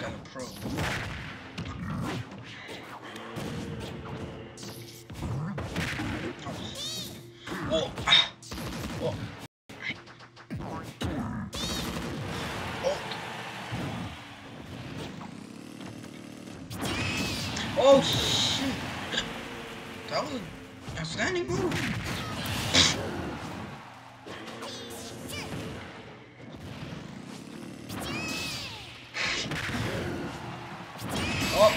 gotta probe. Oh. oh! That was an outstanding move!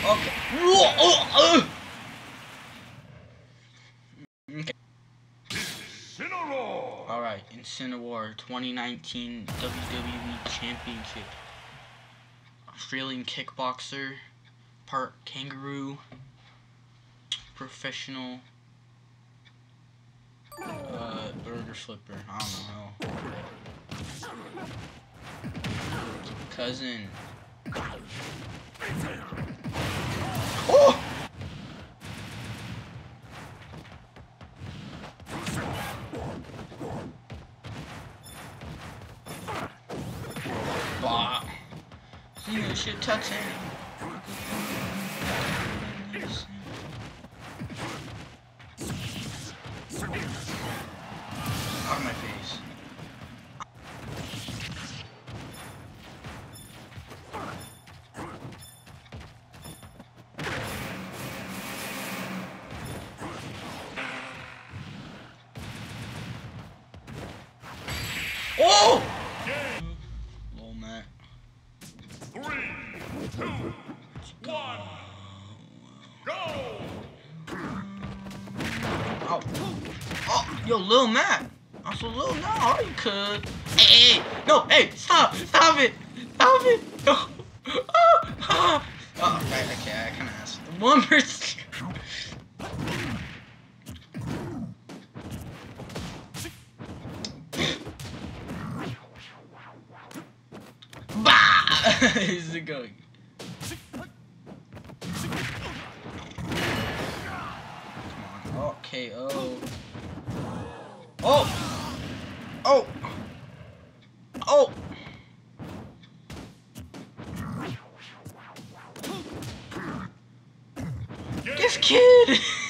Okay. Oh, uh. Okay. Alright, Incineroar 2019 WWE Championship. Australian kickboxer, part kangaroo, professional, uh, burger flipper. I don't know. Cousin. Bah. This shit touching. Out of my face. Oh! One, go! Oh, oh, yo, Lil Matt. I'm so little now. You could. Hey, hey, no, hey, stop, stop it, stop it. No. Oh, oh, oh right, okay, I kind of asked. One person. Bah! Is it going? Oh. Oh! Oh! Oh! This kid!